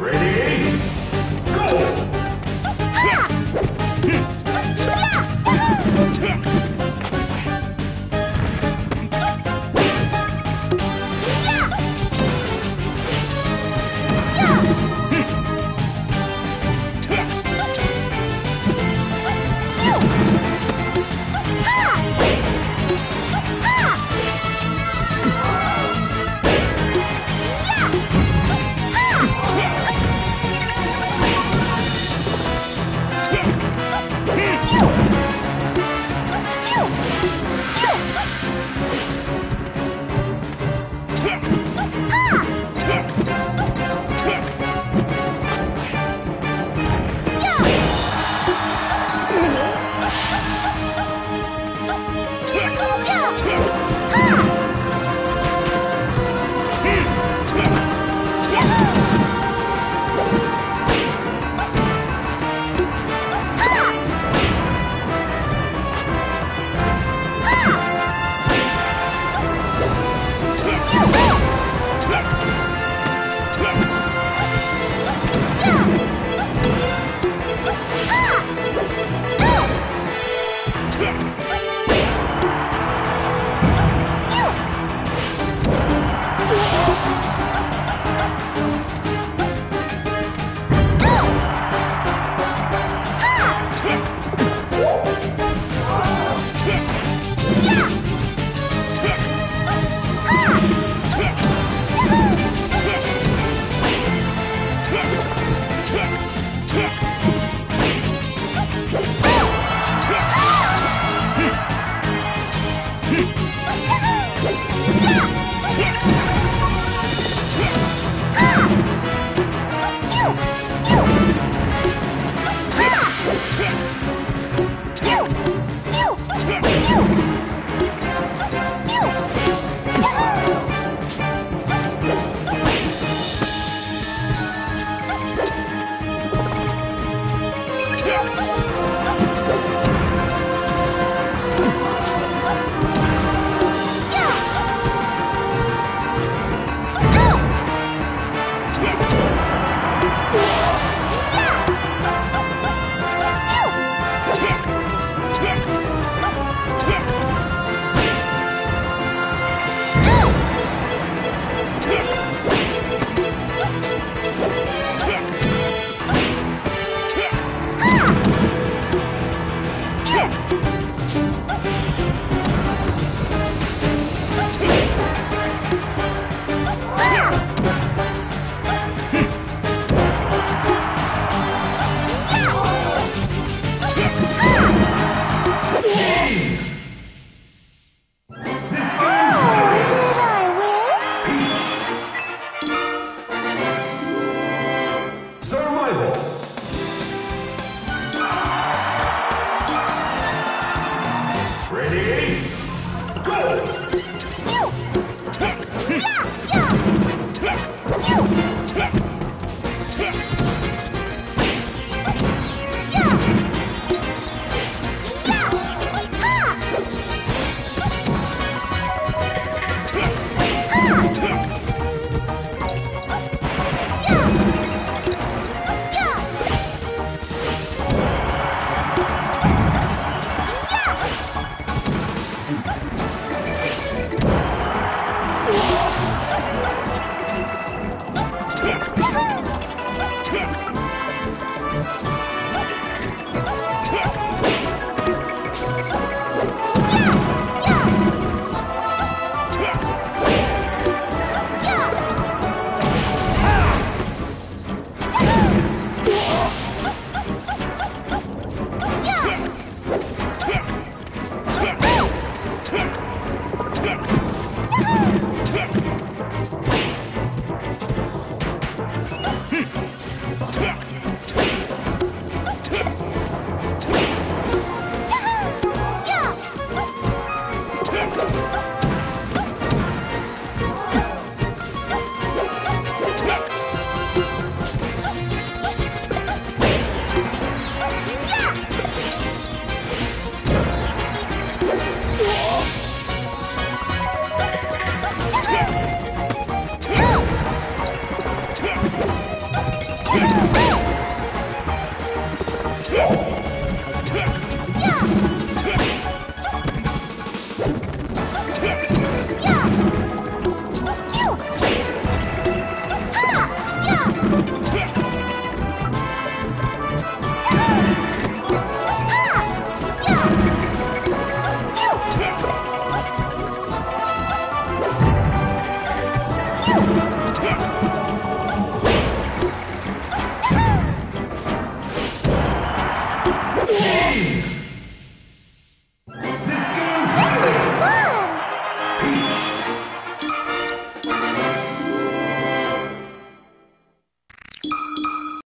Ready? Yes! Ah! Ei!